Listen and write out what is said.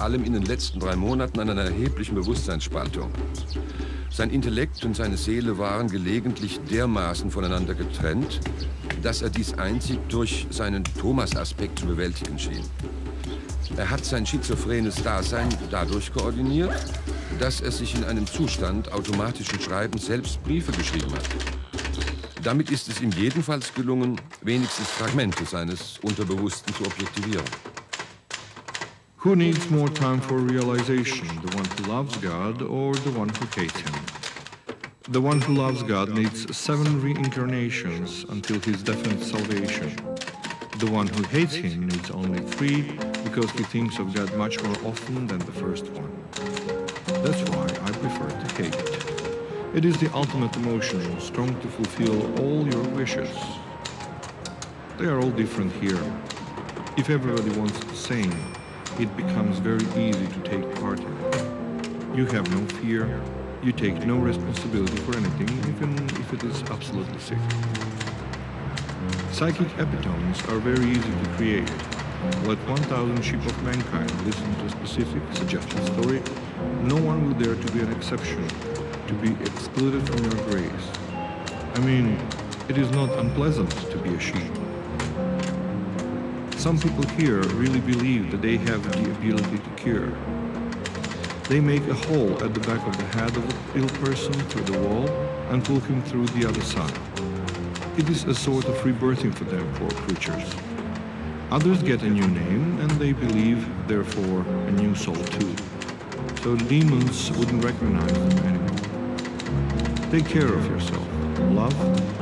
allem in den letzten drei Monaten an einer erheblichen Bewusstseinsspaltung. Sein Intellekt und seine Seele waren gelegentlich dermaßen voneinander getrennt, dass er dies einzig durch seinen Thomas-Aspekt zu bewältigen schien. Er hat sein schizophrenes Dasein dadurch koordiniert, dass er sich in einem Zustand automatischen Schreibens selbst Briefe geschrieben hat. Damit ist es ihm jedenfalls gelungen, wenigstens Fragmente seines Unterbewussten zu objektivieren. Who needs more time for realization, the one who loves God or the one who hates him? The one who loves God needs seven reincarnations until his definite salvation. The one who hates him needs only three because he thinks of God much more often than the first one. That's why I prefer to hate. It is the ultimate emotion, strong to fulfill all your wishes. They are all different here. If everybody wants the same, it becomes very easy to take part in it. You have no fear, you take no responsibility for anything, even if it is absolutely sick. Psychic epitones are very easy to create. Let 1,000 sheep of mankind listen to a specific suggested story, no one will dare to be an exception, to be excluded from your grace. I mean, it is not unpleasant to be a sheep. Some people here really believe that they have the ability to cure. They make a hole at the back of the head of an ill person through the wall and pull him through the other side. It is a sort of rebirthing for them, poor creatures. Others get a new name and they believe, therefore, a new soul too. So demons wouldn't recognize them anymore. Take care of yourself. Love.